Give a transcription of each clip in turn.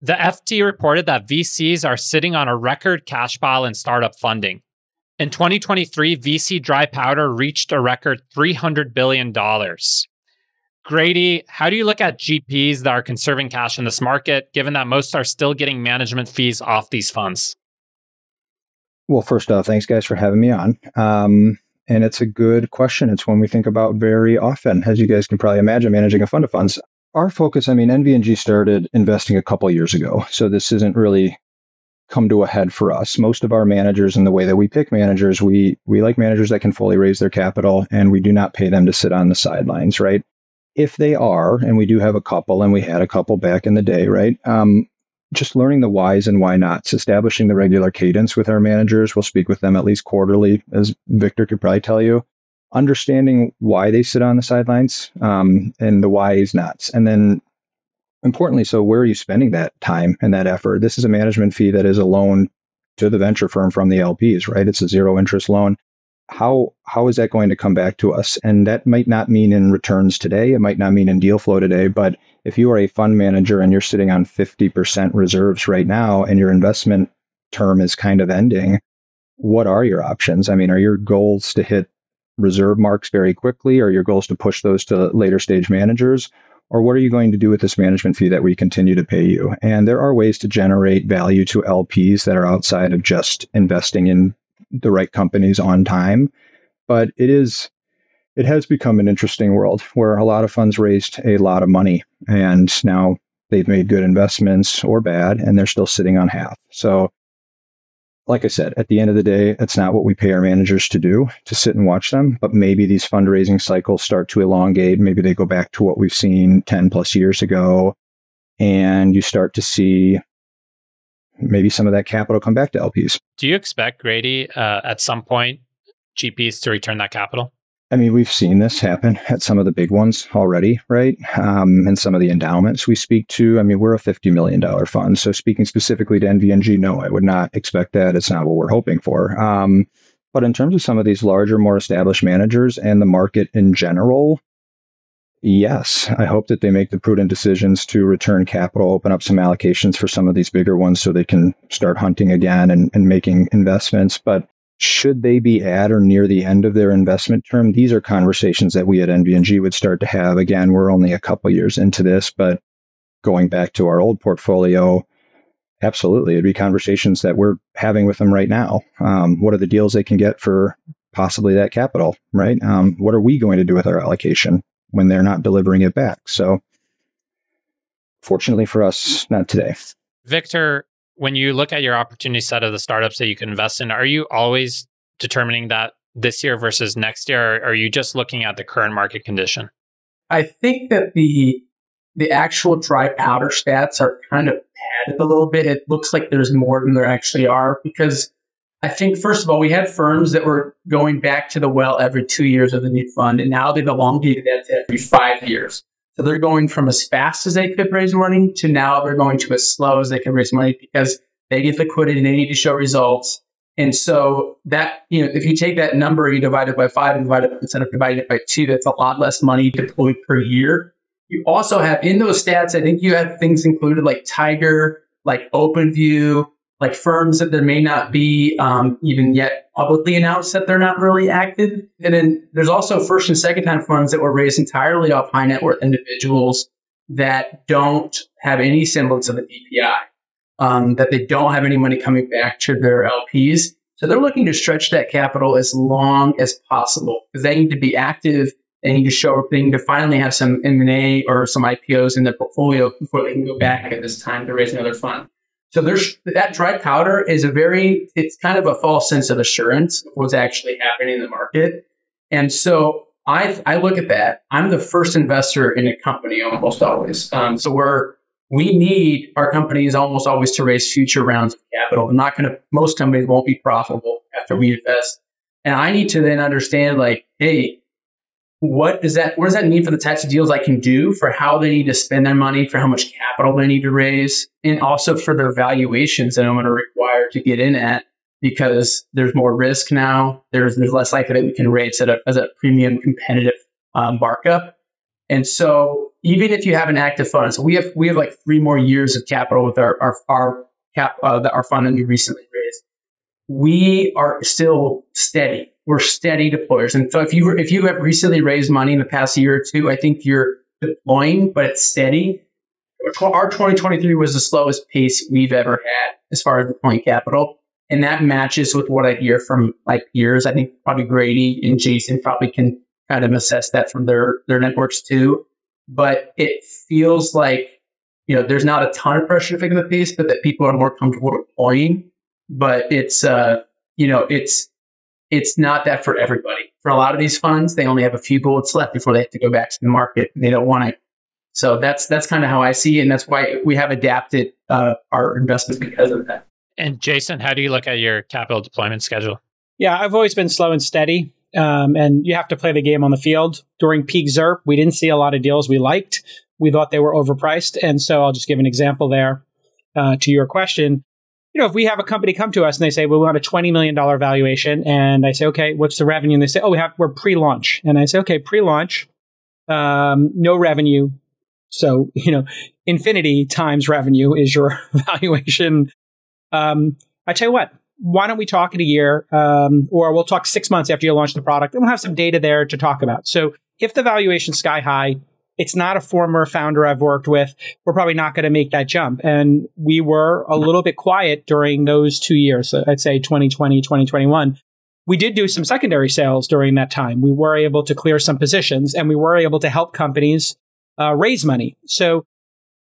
The FT reported that VCs are sitting on a record cash pile in startup funding. In 2023, VC dry powder reached a record $300 billion. Grady, how do you look at GPs that are conserving cash in this market, given that most are still getting management fees off these funds? Well, first off, thanks guys for having me on. Um, and it's a good question. It's one we think about very often, as you guys can probably imagine, managing a fund of funds. Our focus, I mean, NVNG started investing a couple years ago, so this isn't really come to a head for us. Most of our managers and the way that we pick managers, we we like managers that can fully raise their capital and we do not pay them to sit on the sidelines, right? If they are, and we do have a couple, and we had a couple back in the day, right? Um, just learning the whys and why nots, establishing the regular cadence with our managers. We'll speak with them at least quarterly, as Victor could probably tell you. Understanding why they sit on the sidelines um, and the why is nots, and then importantly, so where are you spending that time and that effort? This is a management fee that is a loan to the venture firm from the LPs, right? It's a zero interest loan. How how is that going to come back to us? And that might not mean in returns today. It might not mean in deal flow today. But if you are a fund manager and you're sitting on 50% reserves right now and your investment term is kind of ending, what are your options? I mean, are your goals to hit reserve marks very quickly? Are your goals to push those to later stage managers? or what are you going to do with this management fee that we continue to pay you? And there are ways to generate value to LPs that are outside of just investing in the right companies on time. But it is, it has become an interesting world where a lot of funds raised a lot of money and now they've made good investments or bad and they're still sitting on half. So like I said, at the end of the day, it's not what we pay our managers to do, to sit and watch them. But maybe these fundraising cycles start to elongate. Maybe they go back to what we've seen 10 plus years ago. And you start to see maybe some of that capital come back to LPs. Do you expect, Grady, uh, at some point, GPs to return that capital? I mean, we've seen this happen at some of the big ones already, right? Um, and some of the endowments we speak to. I mean, we're a $50 million fund. So, speaking specifically to NVNG, no, I would not expect that. It's not what we're hoping for. Um, but in terms of some of these larger, more established managers and the market in general, yes, I hope that they make the prudent decisions to return capital, open up some allocations for some of these bigger ones so they can start hunting again and, and making investments. But should they be at or near the end of their investment term? These are conversations that we at NVNG would start to have. Again, we're only a couple years into this, but going back to our old portfolio, absolutely, it'd be conversations that we're having with them right now. Um, what are the deals they can get for possibly that capital, right? Um, what are we going to do with our allocation when they're not delivering it back? So, fortunately for us, not today. Victor, when you look at your opportunity set of the startups that you can invest in, are you always determining that this year versus next year, or are you just looking at the current market condition? I think that the the actual dry powder stats are kind of padded a little bit. It looks like there's more than there actually are because I think first of all, we had firms that were going back to the well every two years of the new fund, and now they've elongated that to every five years. So they're going from as fast as they could raise money to now they're going to as slow as they can raise money because they need liquidity, and they need to show results. And so that, you know, if you take that number, and you divide it by five and divide it instead of dividing it by two, that's a lot less money deployed per year. You also have in those stats, I think you have things included like Tiger, like OpenView, like firms that there may not be um, even yet publicly announced that they're not really active. And then there's also first and second time funds that were raised entirely off high net worth individuals that don't have any semblance of the DPI, um, that they don't have any money coming back to their LPs. So they're looking to stretch that capital as long as possible because they need to be active. They need to show, up. they need to finally have some M&A or some IPOs in their portfolio before they can go back at this time to raise another fund. So there's that dry powder is a very, it's kind of a false sense of assurance of what's actually happening in the market. And so I, I look at that. I'm the first investor in a company almost always. Um, so we're, we need our companies almost always to raise future rounds of capital. I'm not going to, most companies won't be profitable after we invest. And I need to then understand like, hey, what does that what does that mean for the types of deals I can do for how they need to spend their money, for how much capital they need to raise, and also for their valuations that I'm going to require to get in at because there's more risk now. There's there's less likely that we can raise at a, as a premium competitive um, markup. And so even if you have an active fund, so we have we have like three more years of capital with our our our cap uh, our fund that we recently raised. We are still steady. We're steady deployers, and so if you if you have recently raised money in the past year or two, I think you're deploying, but it's steady. Our 2023 was the slowest pace we've ever had as far as deploying capital. And that matches with what I hear from my peers. I think probably Grady and Jason probably can kind of assess that from their, their networks too. But it feels like, you know, there's not a ton of pressure to figure the pace, but that people are more comfortable deploying. But it's, uh, you know, it's, it's not that for everybody. For a lot of these funds, they only have a few bullets left before they have to go back to the market. and They don't want to. So that's that's kind of how I see it, and that's why we have adapted uh, our investments because of that. And Jason, how do you look at your capital deployment schedule? Yeah, I've always been slow and steady. Um, and you have to play the game on the field. During peak ZERP, we didn't see a lot of deals we liked. We thought they were overpriced. And so I'll just give an example there uh, to your question. Know, if we have a company come to us and they say, well, we want a $20 million valuation, and I say, okay, what's the revenue? And they say, oh, we have, we're pre launch. And I say, okay, pre launch, um, no revenue. So, you know, infinity times revenue is your valuation um, I tell you what, why don't we talk in a year, um, or we'll talk six months after you launch the product, and we'll have some data there to talk about. So if the valuation's sky high, it's not a former founder I've worked with. We're probably not going to make that jump. And we were a little bit quiet during those two years. I'd say 2020, 2021. We did do some secondary sales during that time. We were able to clear some positions and we were able to help companies uh, raise money. So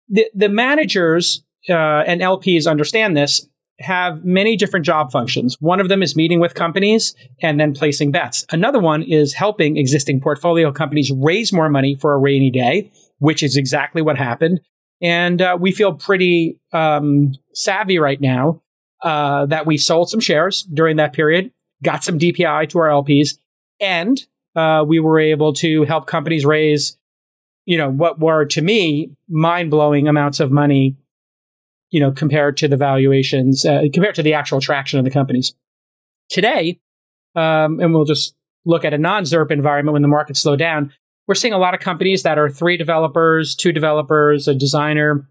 the, the managers uh, and LPs understand this have many different job functions. One of them is meeting with companies and then placing bets. Another one is helping existing portfolio companies raise more money for a rainy day, which is exactly what happened. And uh, we feel pretty um, savvy right now uh, that we sold some shares during that period, got some DPI to our LPs, and uh, we were able to help companies raise, you know, what were to me mind blowing amounts of money you know, compared to the valuations, uh, compared to the actual traction of the companies. Today, um, and we'll just look at a non-ZERP environment when the markets slow down, we're seeing a lot of companies that are three developers, two developers, a designer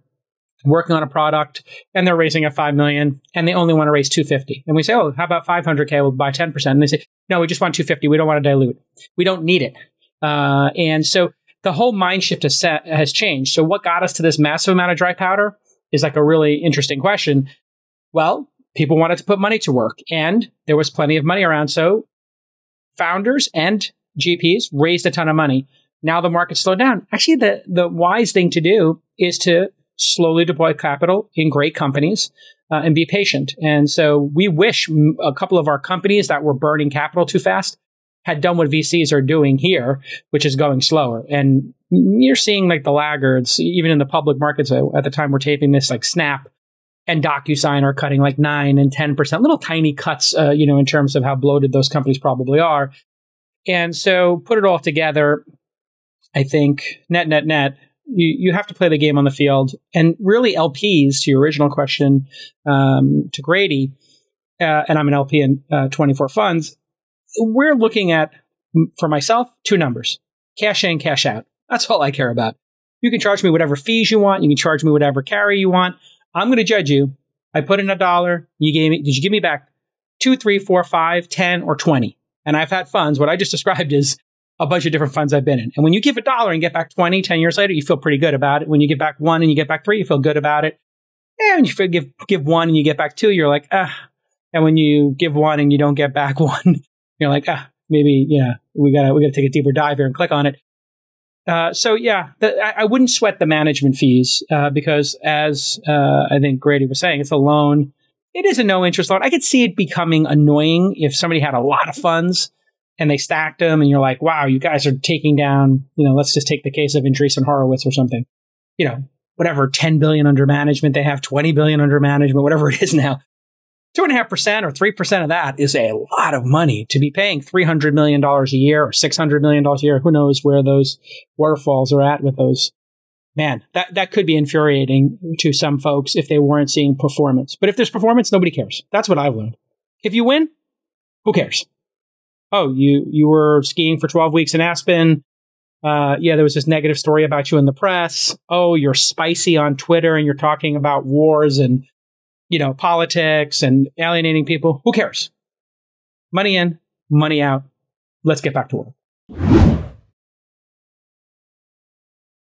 working on a product, and they're raising at five million, and they only want to raise two fifty. And we say, oh, how about five hundred k? We'll buy ten percent. And they say, no, we just want two fifty. We don't want to dilute. We don't need it. Uh, and so the whole mind shift has, set, has changed. So what got us to this massive amount of dry powder? Is like a really interesting question. Well, people wanted to put money to work and there was plenty of money around. So founders and GPs raised a ton of money. Now the market slowed down. Actually, the, the wise thing to do is to slowly deploy capital in great companies uh, and be patient. And so we wish a couple of our companies that were burning capital too fast had done what VCs are doing here, which is going slower. And you're seeing like the laggards, even in the public markets at the time we're taping this, like Snap and DocuSign are cutting like nine and 10%, little tiny cuts, uh, you know, in terms of how bloated those companies probably are. And so put it all together, I think net, net, net, you, you have to play the game on the field. And really, LPs, to your original question um, to Grady, uh, and I'm an LP in uh, 24 funds, we're looking at, for myself, two numbers cash in, cash out. That's all I care about. You can charge me whatever fees you want. You can charge me whatever carry you want. I'm going to judge you. I put in a dollar. You gave me, did you give me back two, three, four, five, ten, or 20? And I've had funds. What I just described is a bunch of different funds I've been in. And when you give a dollar and get back 20, 10 years later, you feel pretty good about it. When you get back one and you get back three, you feel good about it. And you give, give one and you get back two, you're like, ah. And when you give one and you don't get back one, you're like, ah, maybe, yeah, we gotta, we gotta take a deeper dive here and click on it. Uh, so yeah, the, I, I, wouldn't sweat the management fees uh, because, as uh, I think Grady was saying, it's a loan. It is a no interest loan. I could see it becoming annoying if somebody had a lot of funds and they stacked them, and you're like, "Wow, you guys are taking down." You know, let's just take the case of Andreessen Horowitz or something. You know, whatever, ten billion under management, they have twenty billion under management, whatever it is now two and a half percent or three percent of that is a lot of money to be paying three hundred million dollars a year or six hundred million dollars a year. Who knows where those waterfalls are at with those? Man, that that could be infuriating to some folks if they weren't seeing performance. But if there's performance, nobody cares. That's what I've learned. If you win, who cares? Oh, you you were skiing for twelve weeks in Aspen. Uh, yeah, there was this negative story about you in the press. Oh, you're spicy on Twitter and you're talking about wars and, you know, politics and alienating people. Who cares? Money in, money out. Let's get back to work.